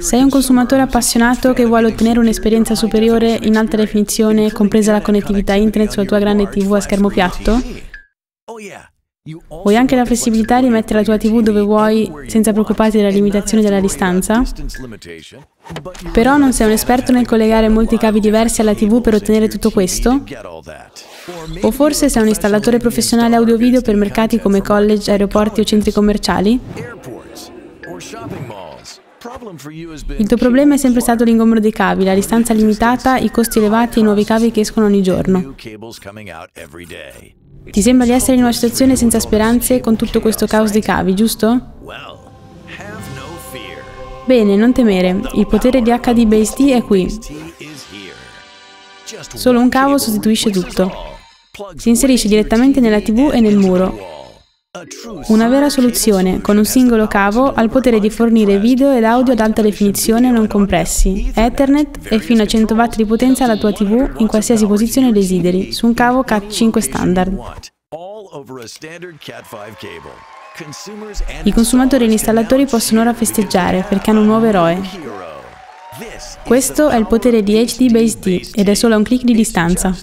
Sei un consumatore appassionato che vuole ottenere un'esperienza superiore in alta definizione, compresa la connettività internet sulla tua grande TV a schermo piatto? Vuoi anche la flessibilità di mettere la tua TV dove vuoi senza preoccuparti della limitazione della distanza? Però non sei un esperto nel collegare molti cavi diversi alla TV per ottenere tutto questo? O forse sei un installatore professionale audio-video per mercati come college, aeroporti o centri commerciali? Il tuo problema è sempre stato l'ingombro dei cavi, la distanza limitata, i costi elevati e i nuovi cavi che escono ogni giorno. Ti sembra di essere in una situazione senza speranze con tutto questo caos di cavi, giusto? Bene, non temere, il potere di HD Base T è qui. Solo un cavo sostituisce tutto. Si inserisce direttamente nella TV e nel muro. Una vera soluzione, con un singolo cavo, ha il potere di fornire video ed audio ad alta definizione non compressi, Ethernet e fino a 100 watt di potenza alla tua TV in qualsiasi posizione desideri, su un cavo Cat5 standard. I consumatori e gli installatori possono ora festeggiare perché hanno un nuovo eroe. Questo è il potere di HD Base D ed è solo a un clic di distanza.